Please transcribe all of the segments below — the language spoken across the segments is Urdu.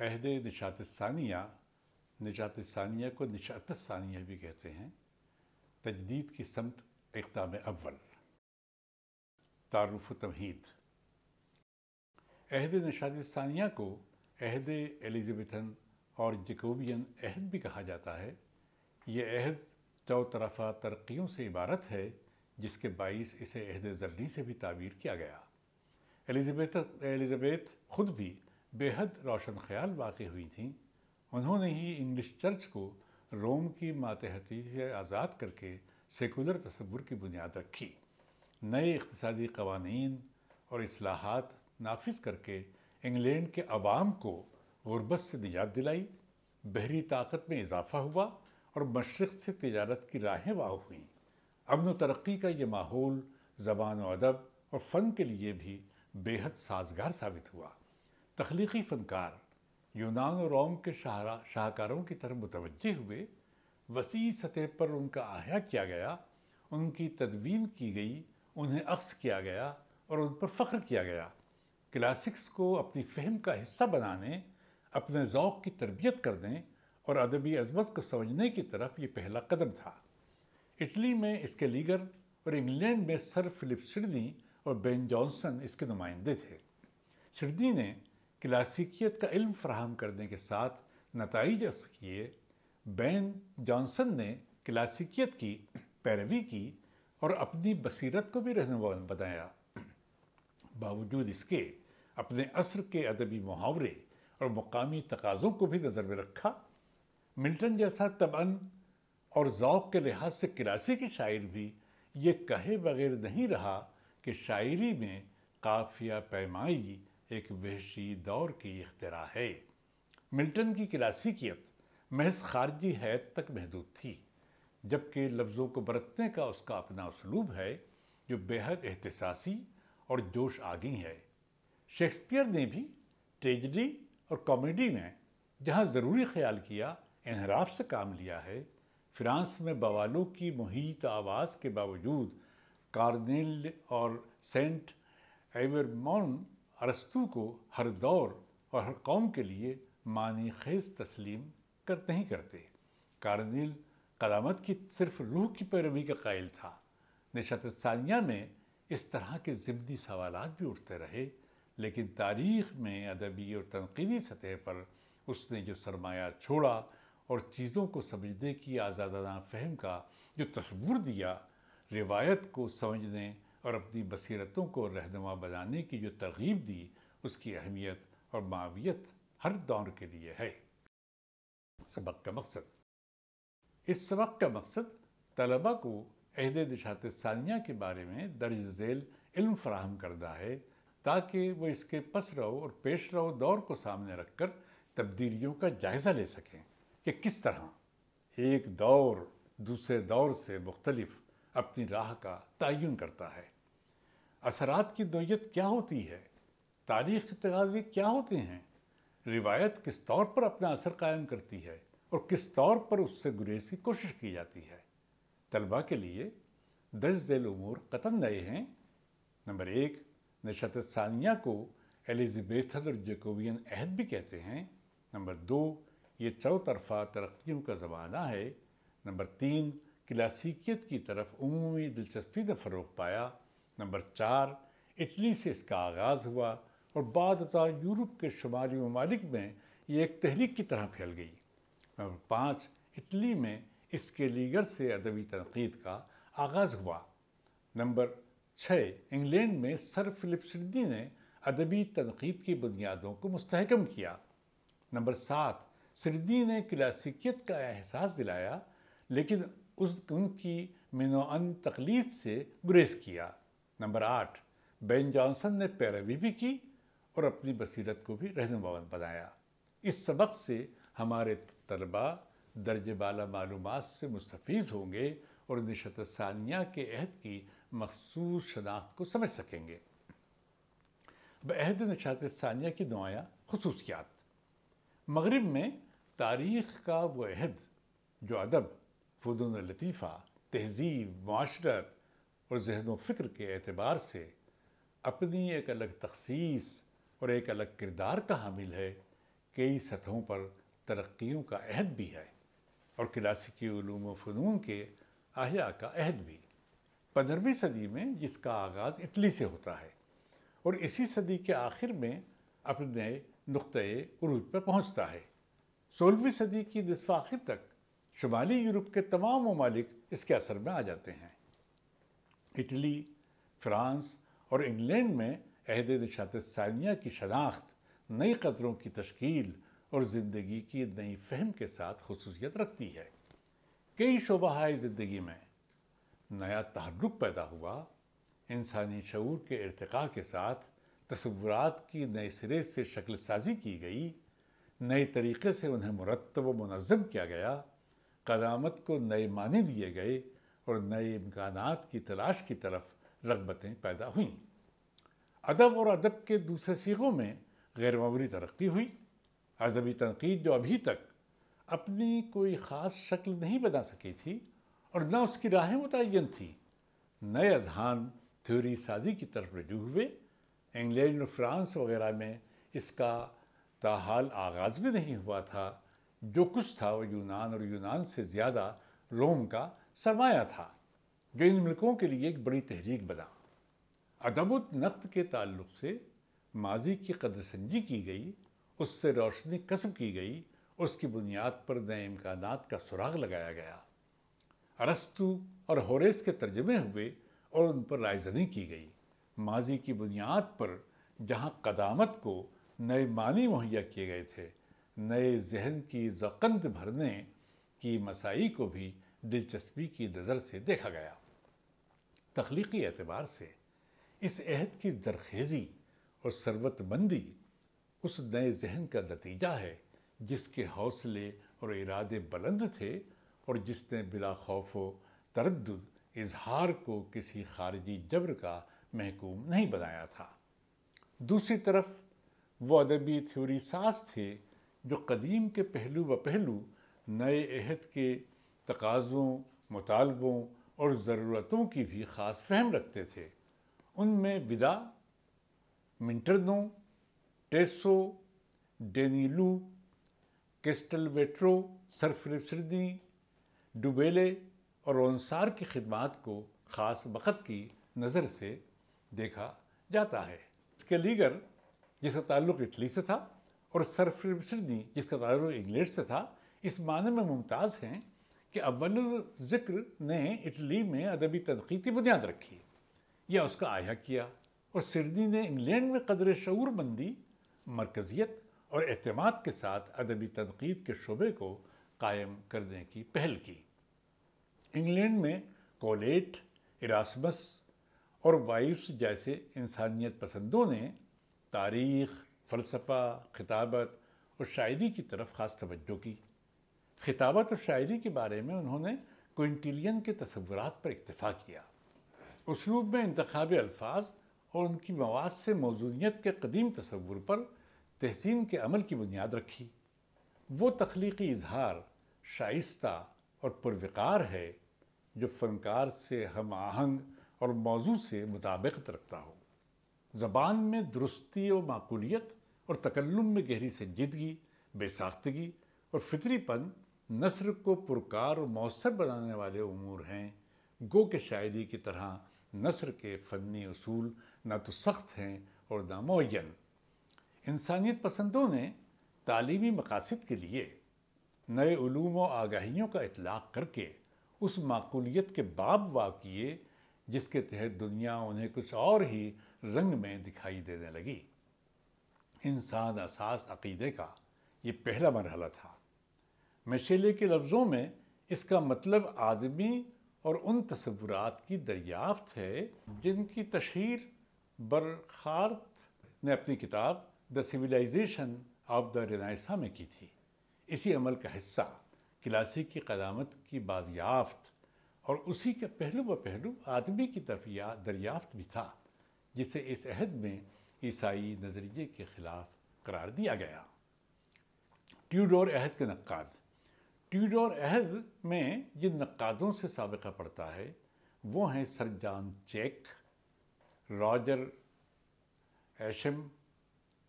عہد نشات ثانیہ نشات ثانیہ کو نشات ثانیہ بھی کہتے ہیں۔ تجدید کی سمت اقدام اول۔ تعارف و تمہید۔ عہد نشات ثانیہ کو عہد ایلیزبتھن اور جیکوبین عہد بھی کہا جاتا ہے۔ یہ عہد چو طرفہ ترقیوں سے عبارت ہے، جس کے باعث اسے عہد زرنی سے بھی تعبیر کیا گیا۔ ایلیزبیتھ ایلیزبیتھ خود بھی بے حد روشن خیال واقع ہوئی تھیں۔ انہوں نے ہی انگلش چرچ کو روم کی ماتحتی سے آزاد کر کے سیکولر تصور کی بنیاد رکھی۔ نئے اقتصادی قوانین اور اصلاحات نافذ کر کے انگلینڈ کے عوام کو غربت سے نجات دلائی۔ بحری طاقت میں اضافہ ہوا اور مشرق سے تجارت کی راہیں واہ ہوئیں۔ امن و ترقی کا یہ ماحول زبان و ادب اور فن کے لیے بھی بے حد سازگار ثابت ہوا۔ تخلیقی فنکار یونان و روم کے شاہکاروں کی طرف متوجہ ہوئے، وسیع سطح پر ان کا آہیا کیا گیا، ان کی تدوین کی گئی، انہیں عکس کیا گیا اور ان پر فخر کیا گیا۔ کلاسکس کو اپنی فہم کا حصہ بنانے، اپنے ذوق کی تربیت کرنے اور ادبی عظمت کو سمجھنے کی طرف یہ پہلا قدم تھا۔ اٹلی میں اس کے لیگر اور انگلینڈ میں سر فلپ سڈنی اور بین جانسن اس کے نمائندے تھے۔ سڈنی نے کلاسیکیت کا علم فراہم کرنے کے ساتھ نتائج اس کیے، بین جانسن نے کلاسیکیت کی پیروی کی اور اپنی بصیرت کو بھی رہنما بنایا۔ باوجود اس کے اپنے عصر کے ادبی محاورے اور مقامی تقاضوں کو بھی نظر میں رکھا، ملٹن جیسا طبعاً اور ذوق کے لحاظ سے کلاسیکی شاعر بھی یہ کہے بغیر نہیں رہا کہ شاعری میں قافیہ پیمائی ایک وحشی دور کی اختراع ہے۔ ملٹن کی کلاسیکیت محض خارجی حید تک محدود تھی، جبکہ لفظوں کو برتنے کا اس کا اپنا اسلوب ہے، جو حد احتساسی اور جوش آگی ہے۔ شیکسپیئر نے بھی ٹریجڈی اور کامیڈی میں جہاں ضروری خیال کیا، انحراف سے کام لیا ہے۔ فرانس میں بوالوں کی محیط آواز کے باوجود، کارنیل اور سینٹ ایورمون ارستو کو ہر دور اور ہر قوم کے لیے معنی خیز تسلیم کر نہیں کرتے۔ کارنیل قدامت کی صرف روح کی پیروی کا قائل تھا۔ نشت ثانیہ میں اس طرح کے ضمنی سوالات بھی اٹھتے رہے، لیکن تاریخ میں ادبی اور تنقیدی سطح پر اس نے جو سرمایہ چھوڑا اور چیزوں کو سمجھنے کی آزادانہ فہم کا جو تصور دیا، روایت کو سمجھنے اور اپنی بصیرتوں کو رہنما بنانے کی جو ترغیب دی، اس کی اہمیت اور معاویت ہر دور کے لیے ہے۔ سبق کا مقصد۔ اس سبق کا مقصد طلبہ کو عہد نشات ثانیہ کے بارے میں درج ذیل علم فراہم کردہ ہے، تاکہ وہ اس کے پس رو اور پیش رو دور کو سامنے رکھ کر تبدیلیوں کا جائزہ لے سکیں۔ کہ کس طرح ایک دور دوسرے دور سے مختلف اپنی راہ کا تعین کرتا ہے۔ اثرات کی نوعیت کیا ہوتی ہے؟ تاریخ تغازی کیا ہوتے ہیں؟ روایت کس طور پر اپنا اثر قائم کرتی ہے اور کس طور پر اس سے گریز کی کوشش کی جاتی ہے؟ طلبہ کے لیے درج ذیل امور قطن نئے ہیں۔ نمبر ایک نشت ثانیہ کو ایلیزبیتھل اور جیکوبین عہد بھی کہتے ہیں۔ نمبر دو، یہ چو طرفہ ترقیوں کا زمانہ ہے۔ نمبر تین، کلاسیکیت کی طرف عمومی دلچسپی نے فروغ پایا۔ نمبر چار، اٹلی سے اس کا آغاز ہوا اور بعد ازاں یورپ کے شمالی ممالک میں یہ ایک تحریک کی طرح پھیل گئی۔ نمبر پانچ، اٹلی میں اس کے لیگر سے ادبی تنقید کا آغاز ہوا۔ نمبر چھ، انگلینڈ میں سر فلپ سڈنی نے ادبی تنقید کی بنیادوں کو مستحکم کیا۔ نمبر سات سڈنی نے کلاسیکیت کا احساس دلایا، لیکن اس ان کی و ان تقلید سے گریز کیا۔ نمبر آٹھ، بین جانسن نے پیروی بھی کی اور اپنی بصیرت کو بھی رہنما بنایا۔ اس سبق سے ہمارے طلبہ درج بالا معلومات سے مستفیض ہوں گے اور نشت ثانیہ کے عہد کی مخصوص شناخت کو سمجھ سکیں گے۔ عہد نشات ثانیہ کی نمایاں خصوصیات۔ مغرب میں تاریخ کا وہ عہد جو ادب، فنون لطیفہ، تہذیب، معاشرت اور ذہن و فکر کے اعتبار سے اپنی ایک الگ تخصیص اور ایک الگ کردار کا حامل ہے، کئی سطحوں پر ترقیوں کا عہد بھی ہے اور کلاسیکی علوم و فنون کے احیاء کا عہد بھی۔ پندرہویں صدی میں جس کا آغاز اٹلی سے ہوتا ہے اور اسی صدی کے آخر میں اپنے نقطۂ عروج پر پہنچتا ہے۔ سولہویں صدی کی نصف آخر تک شمالی یورپ کے تمام ممالک اس کے اثر میں آ جاتے ہیں۔ اٹلی، فرانس اور انگلینڈ میں عہد نشات ثانیہ کی شناخت، نئی قدروں کی تشکیل اور زندگی کی نئی فہم کے ساتھ خصوصیت رکھتی ہے۔ کئی شعبہ زندگی میں نیا تحرک پیدا ہوا۔ انسانی شعور کے ارتقاء کے ساتھ تصورات کی نئے سرے سے شکل سازی کی گئی۔ نئے طریقے سے انہیں مرتب و منظم کیا گیا۔ قدامت کو نئے معنی دیے گئے۔ اور نئے امکانات کی تلاش کی طرف رغبتیں پیدا ہوئیں۔ ادب اور ادب کے دوسرے سیغوں میں غیر معمولی ترقی ہوئی۔ ادبی تنقید جو ابھی تک اپنی کوئی خاص شکل نہیں بنا سکی تھی اور نہ اس کی راہیں متعین تھی نئے اذہان، تھیوری سازی کی طرف رجوع ہوئے۔ انگلینڈ اور فرانس وغیرہ میں اس کا تاحال آغاز بھی نہیں ہوا تھا۔ جو کچھ تھا وہ یونان اور یونان سے زیادہ روم کا سرمایہ تھا جو ان ملکوں کے لیے ایک بڑی تحریک بنا۔ ادب و نقد کے تعلق سے ماضی کی قدر سنجی کی گئی، اس سے روشنی قسم کی گئی، اس کی بنیاد پر نئے امکانات کا سراغ لگایا گیا۔ ارستو اور ہوریس کے ترجمے ہوئے اور ان پر رائے زنی کی گئی۔ ماضی کی بنیاد پر جہاں قدامت کو نئے معنی مہیا کیے گئے تھے، نئے ذہن کی زقند بھرنے کی مسائی کو بھی دلچسپی کی نظر سے دیکھا گیا۔ تخلیقی اعتبار سے اس عہد کی زرخیزی اور ثروت مندی اس نئے ذہن کا نتیجہ ہے جس کے حوصلے اور ارادے بلند تھے اور جس نے بلا خوف و تردد اظہار کو کسی خارجی جبر کا محکوم نہیں بنایا تھا۔ دوسری طرف وہ ادبی تھیوری ساز تھے جو قدیم کے پہلو و پہلو نئے عہد کے تقاضوں، مطالبوں اور ضرورتوں کی بھی خاص فہم رکھتے تھے۔ ان میں ودا منٹرنو ٹیسو، ڈینیلو کیسٹل ویٹرو سرفرسردی ڈوبیلے اور اونسار کی خدمات کو خاص وقت کی نظر سے دیکھا جاتا ہے۔ اس کے لیگر، جس کا تعلق اٹلی سے تھا اور سرفرسردی جس کا تعلق انگلینڈ سے تھا، اس معنی میں ممتاز ہیں۔ کہ اول ذکر نے اٹلی میں ادبی تنقید کی بنیاد رکھی یا اس کا آیا کیا اور سردی نے انگلینڈ میں قدر شعور بندی، مرکزیت اور اعتماد کے ساتھ ادبی تنقید کے شعبے کو قائم کرنے کی پہل کی۔ انگلینڈ میں کولیٹ اراسمس اور وائفس جیسے انسانیت پسندوں نے تاریخ، فلسفہ، خطابت اور شاعری کی طرف خاص توجہ کی۔ خطابت اور شاعری کے بارے میں انہوں نے کوئنٹیلین کے تصورات پر اکتفا کیا۔ اسلوب میں انتخاب الفاظ اور ان کی مواد سے موضوعیت کے قدیم تصور پر تحسین کے عمل کی بنیاد رکھی۔ وہ تخلیقی اظہار، شائستہ اور پروقار ہے جو فنکار سے ہم آہنگ اور موضوع سے مطابقت رکھتا ہو۔ زبان میں درستی و معقولیت اور تکلم میں گہری سنجیدگی، بے ساختگی اور فطری پن نثر کو پرکار و مؤثر بنانے والے امور ہیں۔ گو کے شاعری کی طرح نثر کے فنی اصول نہ تو سخت ہیں اور نہ معین۔ انسانیت پسندوں نے تعلیمی مقاصد کے لیے نئے علوم و آگاہیوں کا اطلاق کر کے اس معقولیت کے باب واقعے جس کے تحت دنیا انہیں کچھ اور ہی رنگ میں دکھائی دینے لگی۔ انسان اساس عقیدے کا یہ پہلا مرحلہ تھا۔ مشیلے کے لفظوں میں اس کا مطلب آدمی اور ان تصورات کی دریافت ہے جن کی تشہیر برخارت نے اپنی کتاب دا سویلائزیشن آف دا رنائسا میں کی تھی۔ اسی عمل کا حصہ کلاسی کی قدامت کی بازیافت اور اسی کے پہلو و پہلو آدمی کی طرف دریافت بھی تھا، جسے اس عہد میں عیسائی نظریے کے خلاف قرار دیا گیا۔ ٹیوڈور عہد کے نقاد ٹیوڈور عہد میں جن نقادوں سے سابقہ پڑتا ہے، وہ ہیں Sir John Cheke, Roger Ascham,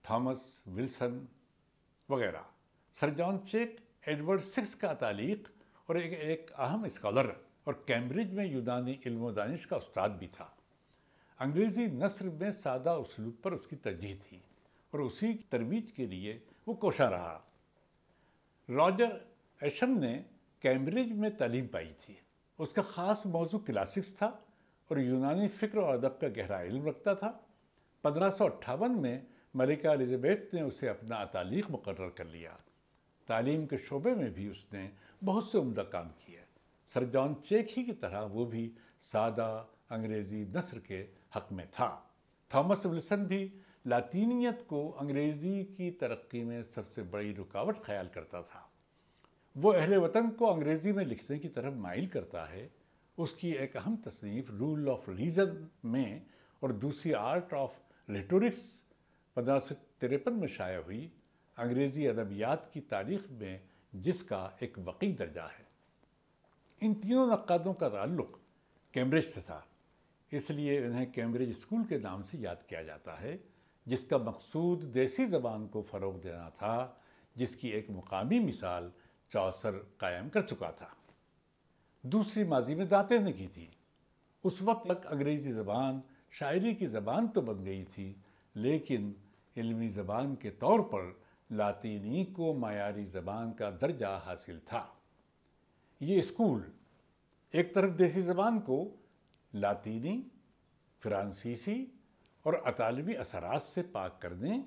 Thomas Wilson وغیرہ۔ Sir John Cheke Edward six کا تعلیق اور ایک ایک اہم اسکالر اور کیمبرج میں یونانی علم و دانش کا استاد بھی تھا۔ انگریزی نثر میں سادہ اسلوب پر اس کی ترجیح تھی اور اسی ترویج کے لیے وہ کوشاں رہا۔ راجر ایشم نے کیمبرج میں تعلیم پائی تھی۔ اس کا خاص موضوع کلاسکس تھا اور یونانی فکر اور ادب کا گہرا علم رکھتا تھا۔ پندرہ سو اٹھاون میں ملکہ الزبیتھ نے اسے اپنا تعلیق مقرر کر لیا۔ تعلیم کے شعبے میں بھی اس نے بہت سے عمدہ کام کیا سر جان چیک ہی کی طرح وہ بھی سادہ انگریزی نثر کے حق میں تھا۔ تھامس ولسن بھی لاطینیت کو انگریزی کی ترقی میں سب سے بڑی رکاوٹ خیال کرتا تھا۔ وہ اہل وطن کو انگریزی میں لکھنے کی طرف مائل کرتا ہے، اس کی ایک اہم تصنیف رول آف ریزن میں اور دوسری آرٹ آف لیٹورکس پندرہ سو تریپن میں شائع ہوئی، انگریزی ادبیات کی تاریخ میں جس کا ایک وقی درجہ ہے۔ ان تینوں نقادوں کا تعلق کیمبرج سے تھا، اس لیے انہیں کیمبرج اسکول کے نام سے یاد کیا جاتا ہے، جس کا مقصود دیسی زبان کو فروغ دینا تھا، جس کی ایک مقامی مثال چوسر قائم کر چکا تھا۔ دوسری ماضی میں دانتے نے کی تھی اس وقت تک انگریزی زبان شاعری کی زبان تو بن گئی تھی، لیکن علمی زبان کے طور پر لاطینی کو معیاری زبان کا درجہ حاصل تھا۔ یہ اسکول ایک طرف دیسی زبان کو لاطینی، فرانسیسی اور اطالوی اثرات سے پاک کرنے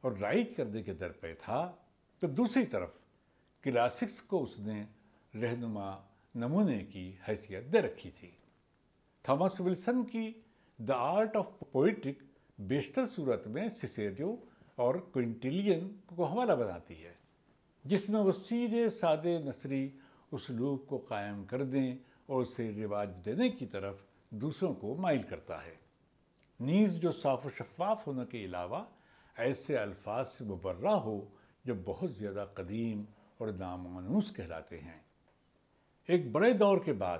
اور رائج کرنے کے در پہ تھا، تو دوسری طرف کلاسکس کو اس نے رہنما نمونے کی حیثیت دے رکھی تھی۔ تھامس ولسن کی دا آرٹ آف پوئٹرک بیشتر صورت میں سیسیریو اور کوئنٹیلین کو حوالہ بناتی ہے، جس میں وہ سیدھے سادے نثری اسلوب کو قائم کر دیں اور اسے رواج دینے کی طرف دوسروں کو مائل کرتا ہے۔ نیز جو صاف و شفاف ہونے کے علاوہ ایسے الفاظ سے مبرہ ہو جو بہت زیادہ قدیم اور نامانوس کہلاتے ہیں۔ ایک بڑے دور کے بعد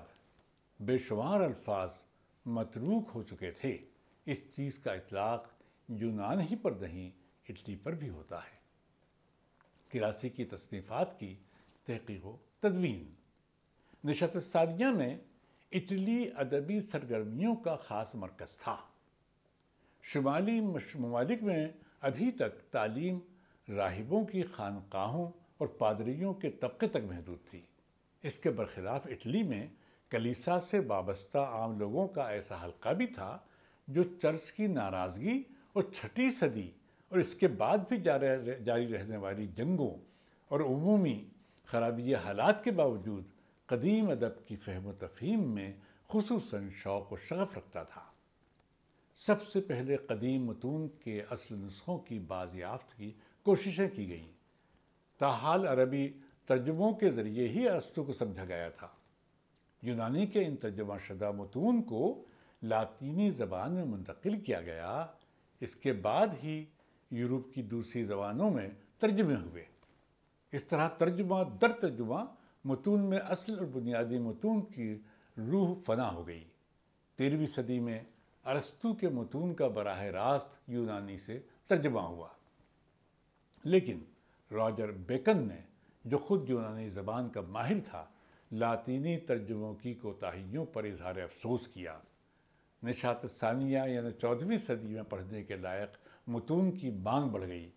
بے شمار الفاظ متروک ہو چکے تھے۔ اس چیز کا اطلاق یونان ہی پر نہیں، اٹلی پر بھی ہوتا ہے۔ کراسی کی تصنیفات کی تحقیق و تدوین۔ نشت ثانیہ میں اٹلی ادبی سرگرمیوں کا خاص مرکز تھا۔ شمالی ممالک میں ابھی تک تعلیم راہبوں کی خانقاہوں اور پادریوں کے طبقے تک محدود تھی۔ اس کے برخلاف اٹلی میں کلیسا سے وابستہ عام لوگوں کا ایسا حلقہ بھی تھا جو چرچ کی ناراضگی اور چھٹی صدی اور اس کے بعد بھی جاری رہنے والی جنگوں اور عمومی خرابی حالات کے باوجود قدیم ادب کی فہم و تفہیم میں خصوصاً شوق و شغف رکھتا تھا۔ سب سے پہلے قدیم متون کے اصل نسخوں کی بازیافت کی کوششیں کی گئیں۔ تاحال عربی ترجموں کے ذریعے ہی ارسطو کو سمجھا گیا تھا۔ یونانی کے ان ترجمہ شدہ متون کو لاطینی زبان میں منتقل کیا گیا۔ اس کے بعد ہی یورپ کی دوسری زبانوں میں ترجمے ہوئے۔ اس طرح ترجمہ در ترجمہ متون میں اصل اور بنیادی متون کی روح فنا ہو گئی۔ تیرہویں صدی میں ارسطو کے متون کا براہ راست یونانی سے ترجمہ ہوا۔ لیکن راجر بیکن نے، جو خود یونانی زبان کا ماہر تھا، لاطینی ترجموں کی کوتاہیوں پر اظہار افسوس کیا۔ نشات ثانیہ یعنی چودھویں صدی میں پڑھنے کے لائق متون کی مانگ بڑھ گئی۔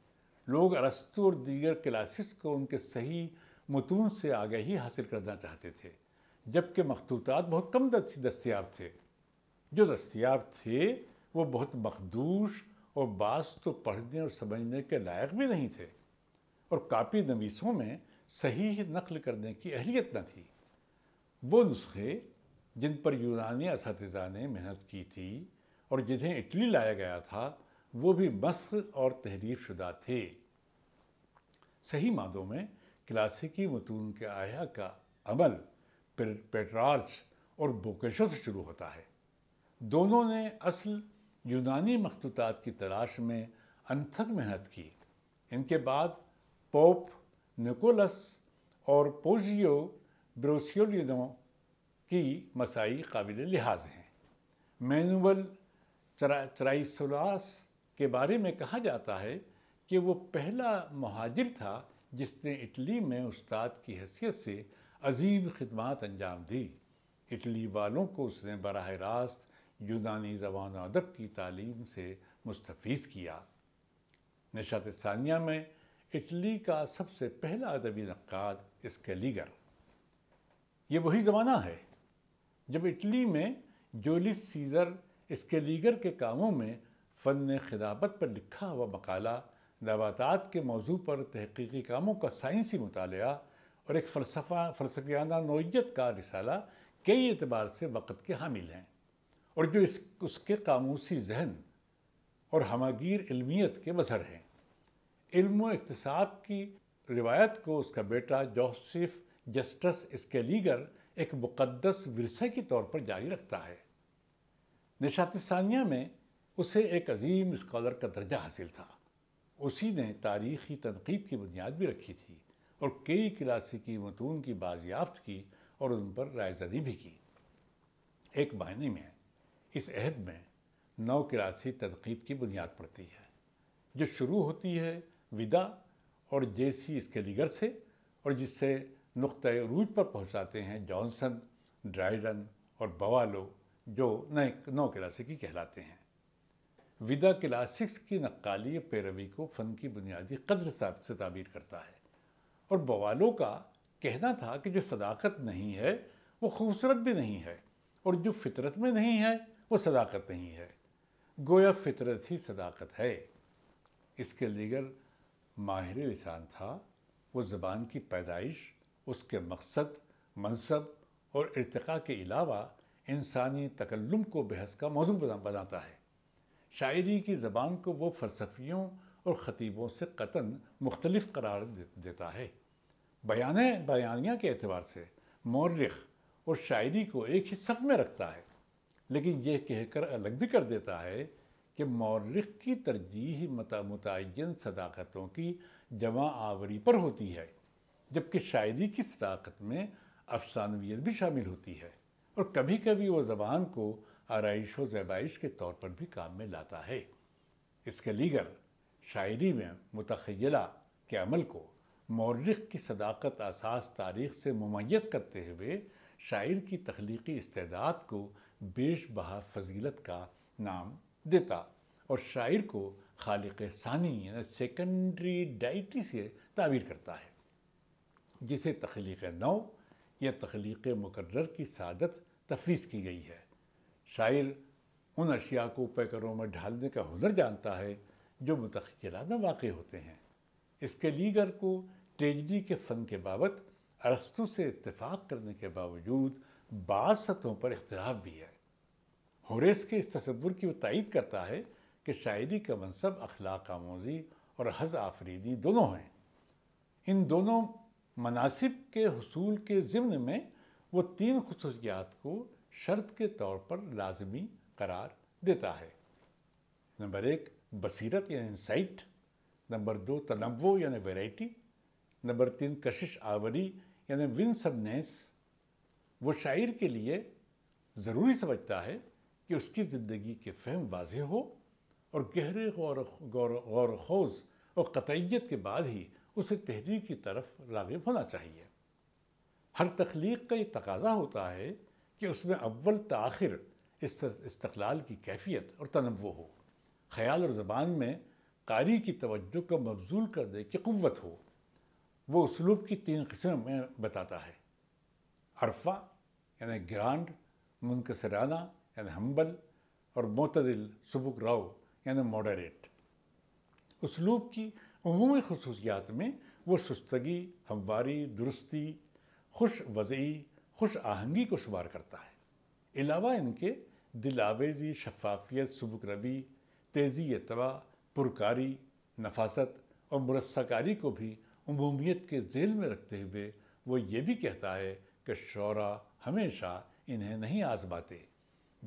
لوگ ارسطو اور دیگر کلاسس کو ان کے صحیح متون سے آگہی حاصل کرنا چاہتے تھے، جبکہ مخطوطات بہت کم دستیاب تھے۔ جو دستیاب تھے، وہ بہت مخدوش اور بعض تو پڑھنے اور سمجھنے کے لائق بھی نہیں تھے۔ اور کاپی نویسوں میں صحیح نقل کرنے کی اہلیت نہ تھی۔ وہ نسخے جن پر یونانی اساتذہ نے محنت کی تھی اور جنہیں اٹلی لایا گیا تھا، وہ بھی مسخ اور تحریف شدہ تھے۔ صحیح مادوں میں کلاسیکی متون کے آیا کا عمل پیٹرارچ اور بوکیشو سے شروع ہوتا ہے۔ دونوں نے اصل یونانی مخطوطات کی تلاش میں انتھک محنت کی۔ ان کے بعد پوپ نکولس اور پوزیو بروسیولینو کی مسائی قابل لحاظ ہیں۔ مینول چرائسولاس کے بارے میں کہا جاتا ہے کہ وہ پہلا مہاجر تھا جس نے اٹلی میں استاد کی حیثیت سے عظیم خدمات انجام دی۔ اٹلی والوں کو اس نے براہ راست یونانی زبان و ادب کی تعلیم سے مستفیض کیا۔ نشات ثانیہ میں اٹلی کا سب سے پہلا ادبی نقاد اسکیلیگر یہ وہی زمانہ ہے جب اٹلی میں جولس سیزر اسکیلیگر کے کاموں میں فن خدابت پر لکھا ہوا مقالہ نباتات کے موضوع پر تحقیقی کاموں کا سائنسی مطالعہ اور ایک فلسفہ، فلسفیانہ نوعیت کا رسالہ کئی اعتبار سے وقت کے حامل ہیں اور جو اس اس کے قاموسی ذہن اور ہماگیر علمیت کے مظہر ہیں۔ علم و اقتصاب کی روایت کو اس کا بیٹا جوسف جسٹس اسکیلیگر ایک مقدس ورثہ کی طور پر جاری رکھتا ہے۔ نشات ثانیہ میں اسے ایک عظیم اسکالر کا درجہ حاصل تھا۔ اسی نے تاریخی تنقید کی بنیاد بھی رکھی تھی اور کئی کلاسیکی متون کی بازیافت کی اور ان پر رائے زدی بھی کی۔ ایک معنی میں اس عہد میں نو کلاسی تنقید کی بنیاد پڑتی ہے، جو شروع ہوتی ہے ودا اور جیسی اس کے لیگر سے، اور جس سے نقطۂ عروج پر پہنچاتے ہیں جانسن ڈرائیڈن اور بوالو، جو نئے نو کلاسیکی کہلاتے ہیں۔ ودا کلاسکس کی نقالی پیروی کو فن کی بنیادی قدر سے تعبیر کرتا ہے۔ اور بوالو کا کہنا تھا کہ جو صداقت نہیں ہے، وہ خوبصورت بھی نہیں ہے، اور جو فطرت میں نہیں ہے، وہ صداقت نہیں ہے۔ گویا فطرت ہی صداقت ہے۔ اس کے دیگر ماہر لسان تھا، وہ زبان کی پیدائش، اس کے مقصد، منصب اور ارتقاء کے علاوہ انسانی تکلم کو بحث کا موضوع بناتا ہے۔ شاعری کی زبان کو وہ فلسفیوں اور خطیبوں سے قطن مختلف قرار دیتا ہے۔ بیان بیانیہ کے اعتبار سے مورخ اور شاعری کو ایک ہی صف میں رکھتا ہے، لیکن یہ کہہ کر الگ بھی کر دیتا ہے کہ مورخ کی ترجیح متعین صداقتوں کی جمع آوری پر ہوتی ہے، جبکہ شاعری کی صداقت میں افسانویت بھی شامل ہوتی ہے اور کبھی کبھی وہ زبان کو آرائش و زیبائش کے طور پر بھی کام میں لاتا ہے۔ اس کے لیگر شاعری میں متخیلہ کے عمل کو مورخ کی صداقت اساس تاریخ سے ممیز کرتے ہوئے شاعر کی تخلیقی استعداد کو بیش بہا فضیلت کا نام دیتا اور شاعر کو خالق ثانی یعنی سیکنڈری ڈائٹی سے تعبیر کرتا ہے، جسے تخلیق نو یا تخلیق مقرر کی سعادت تفویض کی گئی ہے۔ شاعر ان اشیاء کو پیکروں میں ڈھالنے کا ہنر جانتا ہے جو متخیلہ میں واقع ہوتے ہیں۔ اس کے لیگر کو ٹریجڈی کے فن کے بابت ارستو سے اتفاق کرنے کے باوجود بعض سطحوں پر اختلاف بھی ہے۔ ہوریس کے اس تصور کی وہ تائید کرتا ہے کہ شاعری کا منصب اخلاق آموزی اور حض آفریدی دونوں ہیں۔ ان دونوں مناسب کے حصول کے ضمن میں وہ تین خصوصیات کو شرط کے طور پر لازمی قرار دیتا ہے۔ نمبر ایک، بصیرت یعنی انسائٹ۔ نمبر دو، تنوع یعنی ویرائٹی نمبر تین، کشش آوری یعنی ون سبنیس وہ شاعر کے لیے ضروری سمجھتا ہے کہ اس کی زندگی کے فہم واضح ہو اور گہرے غور غور و خوض اور قطعیت کے بعد ہی اسے تحریر کی طرف راغب ہونا چاہیے۔ ہر تخلیق کا یہ تقاضا ہوتا ہے کہ اس میں اول تاخر استقلال کی کیفیت اور تنوع ہو۔ خیال اور زبان میں قاری کی توجہ کو مبزول کر دے کہ قوت ہو۔ وہ اسلوب کی تین قسمیں میں بتاتا ہے۔ عرفہ یعنی گرانڈ، منکسرانہ یعنی ہمبل اور معتدل سبک راؤ یعنی ماڈریٹ اسلوب کی عمومی خصوصیات میں وہ شستگی ہمواری، درستی، خوش وضعی، خوش آہنگی کو شمار کرتا ہے۔ علاوہ ان کے دل آویزی، شفافیت، سبک روی، تیزی اتباع پرکاری، نفاست اور مرصہ کاری کو بھی عمومیت کے ذیل میں رکھتے ہوئے وہ یہ بھی کہتا ہے کہ شعرا ہمیشہ انہیں نہیں آزماتے۔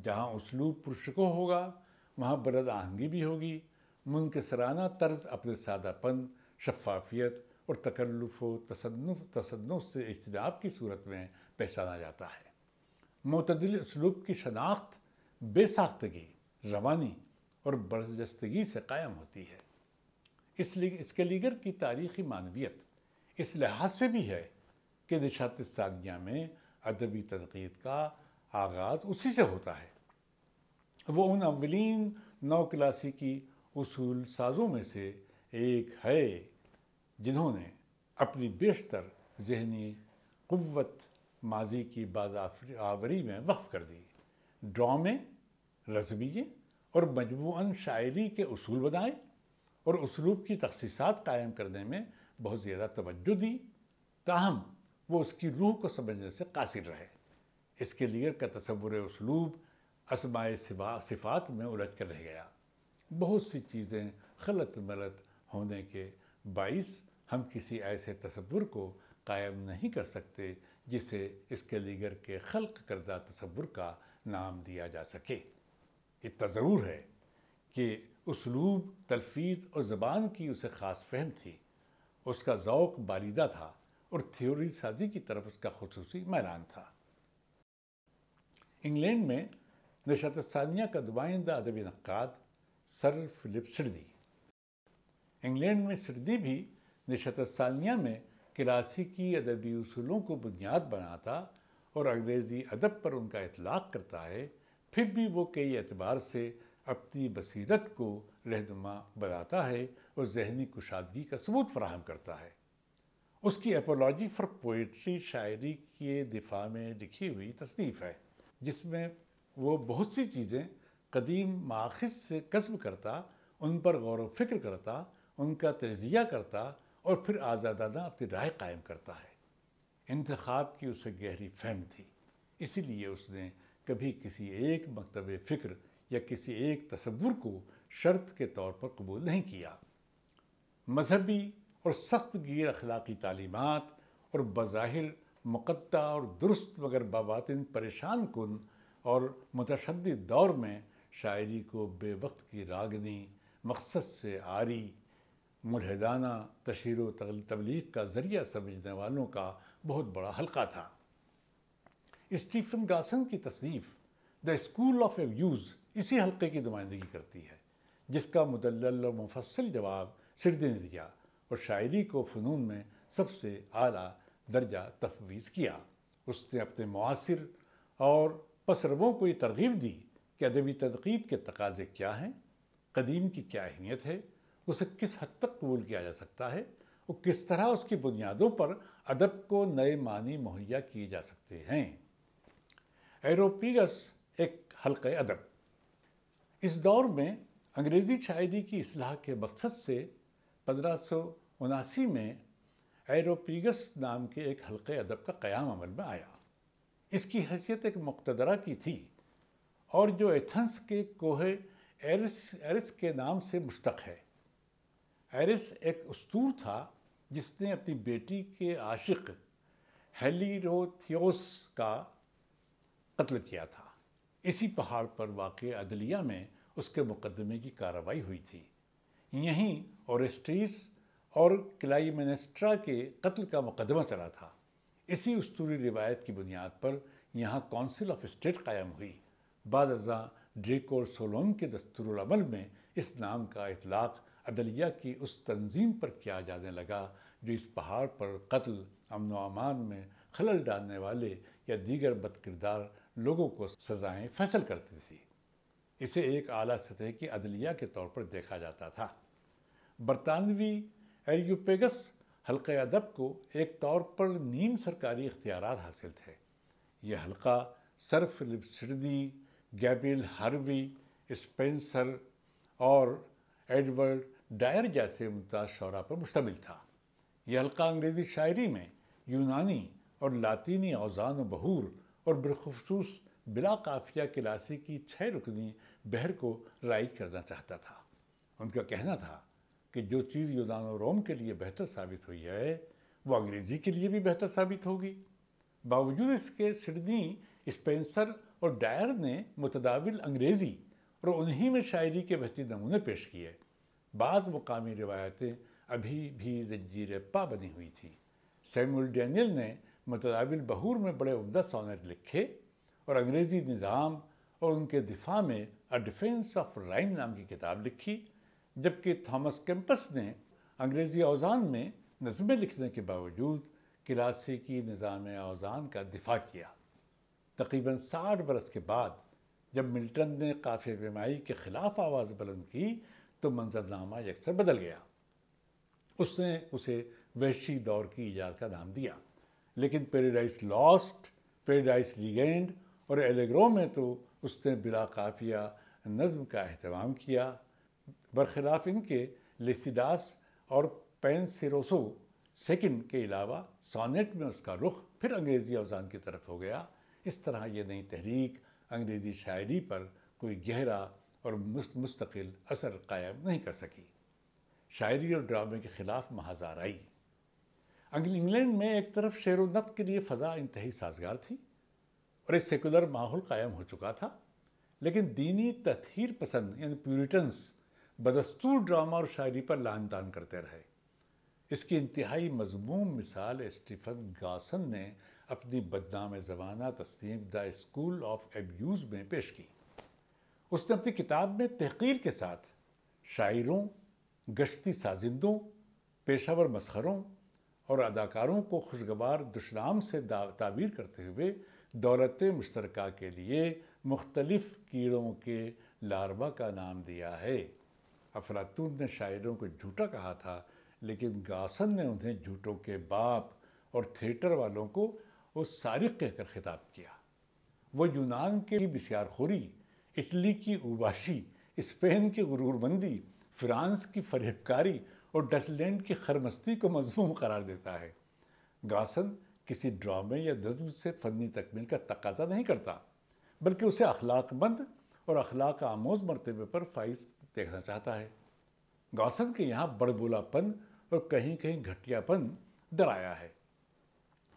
جہاں اسلوب پرشکو ہوگا، وہاں برد آہنگی بھی ہوگی۔ منکسرانہ طرز اپنے سادہ پن، شفافیت اور تکلف و تصنف تصنف سے اجتناب کی صورت میں پہچانا جاتا ہے۔ معتدل اسلوب کی شناخت بے ساختگی، روانی اور برجستگی سے قائم ہوتی ہے۔ اس لیے اس کے لیگر کی تاریخی معنویت اس لحاظ سے بھی ہے کہ نشات ثانیہ میں ادبی تنقید کا آغاز اسی سے ہوتا ہے۔ وہ ان اولین نو کلاسیکی اصول سازوں میں سے ایک ہے جنہوں نے اپنی بیشتر ذہنی قوت ماضی کی آوری میں وقف کر دی۔ ڈرامے رضویے اور مجموعاً شاعری کے اصول بنائے اور اسلوب کی تخصیصات قائم کرنے میں بہت زیادہ توجہ دی تاہم وہ اس کی روح کو سمجھنے سے قاصر رہے۔ اس کے لیے کا تصور اسلوب اسماء صفات میں الجھ کر رہ گیا۔ بہت سی چیزیں خلط ملط ہونے کے باعث ہم کسی ایسے تصور کو قائم نہیں کر سکتے جسے اس کے لیگر کے خلق کردہ تصور کا نام دیا جا سکے۔ اتنا ضرور ہے کہ اسلوب، تلفیظ اور زبان کی اسے خاص فہم تھی۔ اس کا ذوق بالیدہ تھا اور تھیوری سازی کی طرف اس کا خصوصی میلان تھا۔ انگلینڈ میں نشت ثانیہ کا نمائندہ ادبی نقاد سر فلپ سردی۔ انگلینڈ میں سردی بھی نشت ثانیہ میں کلاسیکی ادبی اصولوں کو بنیاد بناتا اور انگریزی ادب پر ان کا اطلاق کرتا ہے، پھر بھی وہ کئی اعتبار سے اپنی بصیرت کو رہنما بناتا ہے اور ذہنی کشادگی کا ثبوت فراہم کرتا ہے۔ اس کی اپولوجی فار پوئٹری شاعری کے دفاع میں لکھی ہوئی تصنیف ہے۔ جس میں وہ بہت سی چیزیں قدیم ماخذ سے قصب کرتا، ان پر غور و فکر کرتا، ان کا تجزیہ کرتا اور پھر آزادانہ اپنی رائے قائم کرتا ہے۔ انتخاب کی اسے گہری فہم تھی۔ اسی لیے اس نے کبھی کسی ایک مکتب فکر یا کسی ایک تصور کو شرط کے طور پر قبول نہیں کیا۔ مذہبی اور سخت گیر اخلاقی تعلیمات اور بظاہر مقدہ اور درست مگر باباطن پریشان کن اور متشدد دور میں شاعری کو بے وقت کی راگنی مقصد سے آری، ملحدانہ تشہیر و تبلیغ کا ذریعہ سمجھنے والوں کا بہت بڑا حلقہ تھا۔ اسٹیفن گاسن کی تصنیف دا اسکول آف ایویوز اسی حلقے کی نمائندگی کرتی ہے، جس کا مدلل اور مفصل جواب سردی نے دیا اور شاعری کو فنون میں سب سے اعلیٰ درجہ تفویض کیا۔ اس نے اپنے معاصر اور پسربوں کو یہ ترغیب دی کہ ادبی تنقید کے تقاضے کیا ہیں، قدیم کی کیا اہمیت ہے، اسے کس حد تک قبول کیا جا سکتا ہے اور کس طرح اس کی بنیادوں پر ادب کو نئے معنی مہیا کیے جا سکتے ہیں۔ ایروپیگس ایک حلقہ ادب۔ اس دور میں انگریزی شاعری کی اصلاح کے مقصد سے پندرہ سو اناسی میں ایروپیگس نام کے ایک حلقہ ادب کا قیام عمل میں آیا۔ اس کی حیثیت ایک مقتدرہ کی تھی اور جو ایتھنس کے کوہ ایرس ایرس کے نام سے مشتق ہے۔ ایرس ایک استور تھا جس نے اپنی بیٹی کے عاشق ہیلیروتھیوس کا قتل کیا تھا۔ اسی پہاڑ پر واقع عدلیہ میں اس کے مقدمے کی کارروائی ہوئی تھی۔ یہیں اورسٹریس اور کلائی منسٹرا کے قتل کا مقدمہ چلا تھا۔ اسی استوری روایت کی بنیاد پر یہاں کونسل آف اسٹیٹ قائم ہوئی۔ بعد ازاں ڈریکو اور سولون کے دستور العمل میں اس نام کا اطلاق عدلیہ کی اس تنظیم پر کیا جانے لگا، جو اس پہاڑ پر قتل، امن و امان میں خلل ڈالنے والے یا دیگر بد کردار لوگوں کو سزائیں فیصل کرتی تھی۔ اسے ایک اعلیٰ سطح کی عدلیہ کے طور پر دیکھا جاتا تھا۔ برطانوی ایریوپیگس حلقہ ادب کو ایک طور پر نیم سرکاری اختیارات حاصل تھے۔ یہ حلقہ سر فلپ سردی گیبل ہروی اسپینسر اور ایڈورڈ ڈائر جیسے ممتاز شعراء پر مشتمل تھا۔ یہ حلقہ انگریزی شاعری میں یونانی اور لاطینی اوزان و بہور اور بالخصوص بلا قافیہ کلاسی کی چھ رکنی بہر کو رائج کرنا چاہتا تھا۔ ان کا کہنا تھا کہ جو چیز یونان و روم کے لیے بہتر ثابت ہوئی ہے، وہ انگریزی کے لیے بھی بہتر ثابت ہوگی۔ باوجود اس کے سڈنی اسپینسر اور ڈائر نے متداول انگریزی اور انہی میں شاعری کے بہترین نمونے پیش کیے۔ بعض مقامی روایتیں ابھی بھی زنجیر پا بنی ہوئی تھیں۔ سیمول ڈینیل نے متداول بہور میں بڑے عمدہ سونٹ لکھے اور انگریزی نظام اور ان کے دفاع میں ا ڈیفینس آف رائم نام کی کتاب لکھی۔ جبکہ تھامس کیمپس نے انگریزی اوزان میں نظمیں لکھنے کے باوجود کلاسیکی نظام اوزان کا دفاع کیا۔ تقریباً ساٹھ برس کے بعد جب ملٹن نے قافیہ پیمائی کے خلاف آواز بلند کی تو منظرنامہ یکسر بدل گیا۔ اس نے اسے وحشی دور کی ایجاد کا نام دیا۔ لیکن پیراڈائز لاسٹ، پیراڈائز لیگینڈ اور ایلیگرو میں تو اس نے بلا قافیہ نظم کا اہتمام کیا۔ برخلاف ان کے لیسیڈاس اور پین سیروسو سیکنڈ کے علاوہ سونیٹ میں اس کا رخ پھر انگریزی اوزان کی طرف ہو گیا۔ اس طرح یہ نئی تحریک انگریزی شاعری پر کوئی گہرا اور مستقل اثر قائم نہیں کر سکی۔ شاعری اور ڈرامے کے خلاف محاذار آئی۔ انگلینڈ میں ایک طرف شعر و نقد کے لیے فضا انتہائی سازگار تھی اور ایک سیکولر ماحول قائم ہو چکا تھا، لیکن دینی تطہیر پسند یعنی پیوریٹنس بدستور ڈرامہ اور شاعری پر لان تان کرتے رہے۔ اس کی انتہائی مضموم مثال اسٹیفن گاسن نے اپنی بدنام زمانہ تسلیم دا اسکول آف ایبیوز میں پیش کی۔ اس نے اپنی کتاب میں تحقیر کے ساتھ شاعروں، گشتی سازندوں پیشہ ور مسخروں اور اداکاروں کو خوشگوار دشنام سے تعبیر کرتے ہوئے دولت مشترکہ کے لیے مختلف کیڑوں کے لاروا کا نام دیا ہے۔ افلاطون نے شاعروں کو جھوٹا کہا تھا، لیکن گاسن نے انہیں جھوٹوں کے باپ اور تھیٹر والوں کو وہ سارق کہہ کر خطاب کیا۔ وہ یونان کی بسیار خوری، اٹلی کی اوباشی، اسپین کی غرور مندی، فرانس کی فریبکاری اور ڈسلینڈ کی خرمستی کو مضموم قرار دیتا ہے۔ گاسن کسی ڈرامے یا نظم سے فنی تکمیل کا تقاضا نہیں کرتا، بلکہ اسے اخلاق مند اور اخلاق آموز مرتبے پر فائز دیکھنا چاہتا ہے۔ گوسن کے یہاں بڑبولا پن اور کہیں کہیں گھٹیا پن ڈرایا ہے۔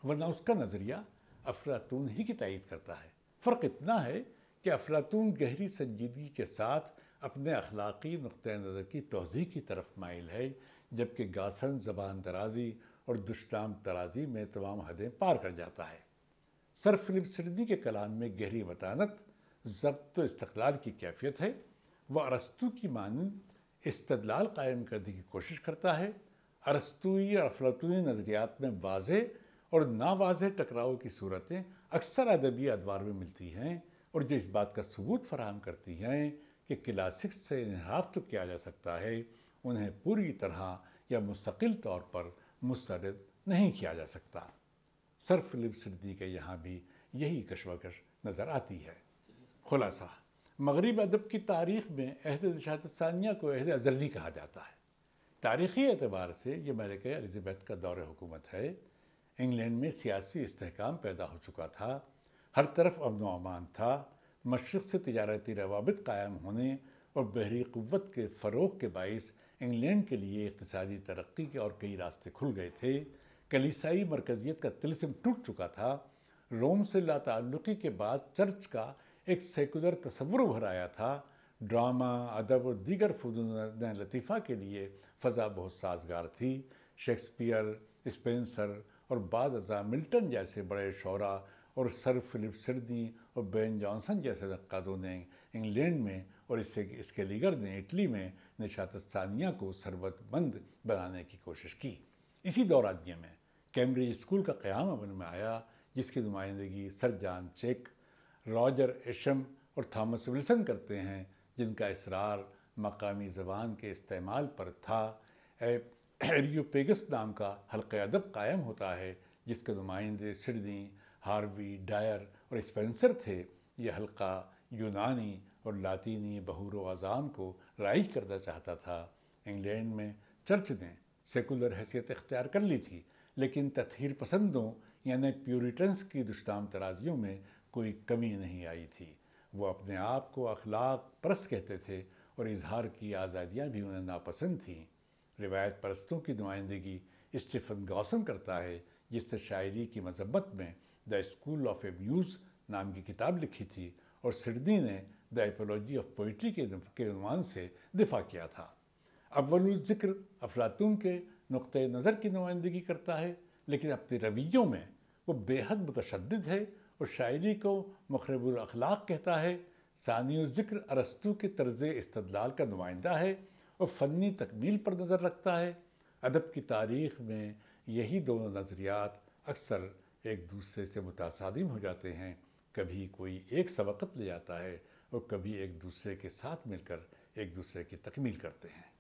ورنہ اس کا نظریہ افلاطون ہی کی تائید کرتا ہے۔ فرق اتنا ہے کہ افلاطون گہری سنجیدگی کے ساتھ اپنے اخلاقی نقطۂ نظر کی توضیح کی طرف مائل ہے، جبکہ گاسن زبان درازی اور دشتام ترازی میں تمام حدیں پار کر جاتا ہے۔ سر فلپ سردی کے کلام میں گہری وطانت ضبط و استقلال کی کیفیت ہے۔ وہ ارستو کی مانند استدلال قائم کرنے کی کوشش کرتا ہے۔ ارستوئی اور افلاطونی نظریات میں واضح اور نا واضح ٹکراؤ کی صورتیں اکثر ادبی ادوار میں ملتی ہیں اور جو اس بات کا ثبوت فراہم کرتی ہیں کہ کلاسکس سے انحراف تو کیا جا سکتا ہے، انہیں پوری طرح یا مستقل طور پر مسترد نہیں کیا جا سکتا۔ سر فلپ سردی کے یہاں بھی یہی کشمکش نظر آتی ہے۔ خلاصہ مغرب ادب کی تاریخ میں عہد دشات ثانیہ کو عہد ازرنی کہا جاتا ہے۔ تاریخی اعتبار سے یہ ملکہ الزبیتھ کا دور حکومت ہے۔ انگلینڈ میں سیاسی استحکام پیدا ہو چکا تھا۔ ہر طرف امن و امان تھا۔ مشرق سے تجارتی روابط قائم ہونے اور بحری قوت کے فروغ کے باعث انگلینڈ کے لیے اقتصادی ترقی کے اور کئی راستے کھل گئے تھے۔ کلیسائی مرکزیت کا تلسم ٹوٹ چکا تھا۔ روم سے لا تعلقی کے بعد چرچ کا ایک سیکولر تصور ابھر آیا تھا، ڈرامہ، ادب اور دیگر فنون لطیفہ کے لیے فضا بہت سازگار تھی۔ شیکسپیئر، اسپینسر اور بعد ازاں ملٹن جیسے بڑے شعراء اور سر فلپ سردی اور بین جانسن جیسے نقادوں نے انگلینڈ میں اور اس سے اس کے لیگر نے اٹلی میں نشات ثانیہ کو سربت مند بنانے کی کوشش کی۔ اسی دورانیے میں کیمبرج اسکول کا قیام عمل میں آیا، جس کی نمائندگی سر جان چیک راجر ایشم اور تھامس ولسن کرتے ہیں، جن کا اصرار مقامی زبان کے استعمال پر تھا۔ ایریو پیگس نام کا حلقہ ادب قائم ہوتا ہے، جس کے نمائندے سڈنی، ہاروی، ڈائر اور اسپینسر تھے۔ یہ حلقہ یونانی اور لاطینی بہور و اذان کو رائج کرنا چاہتا تھا۔ انگلینڈ میں چرچ نے سیکولر حیثیت اختیار کر لی تھی، لیکن تطہیر پسندوں یعنی پیوریٹنس کی دشتام ترازیوں میں کوئی کمی نہیں آئی تھی۔ وہ اپنے آپ کو اخلاق پرست کہتے تھے اور اظہار کی آزادیاں بھی انہیں ناپسند تھیں۔ روایت پرستوں کی نمائندگی اسٹیفن گوسن کرتا ہے، جس نے شاعری کی مذمت میں دا اسکول آف ایبیوز نام کی کتاب لکھی تھی اور سڈنی نے دا ایپولوجی آف پوئٹری کے عنوان سے دفاع کیا تھا۔ اول الذکر افلاطون کے نقطۂ نظر کی نمائندگی کرتا ہے، لیکن اپنے رویوں میں وہ بے حد متشدد ہے۔ اور شاعری کو مخرب الاخلاق کہتا ہے، ثانی و ذکر ارستو کے طرز استدلال کا نمائندہ ہے اور فنی تکمیل پر نظر رکھتا ہے۔ ادب کی تاریخ میں یہی دونوں نظریات اکثر ایک دوسرے سے متصادم ہو جاتے ہیں۔ کبھی کوئی ایک سبقت لے جاتا ہے اور کبھی ایک دوسرے کے ساتھ مل کر ایک دوسرے کی تکمیل کرتے ہیں۔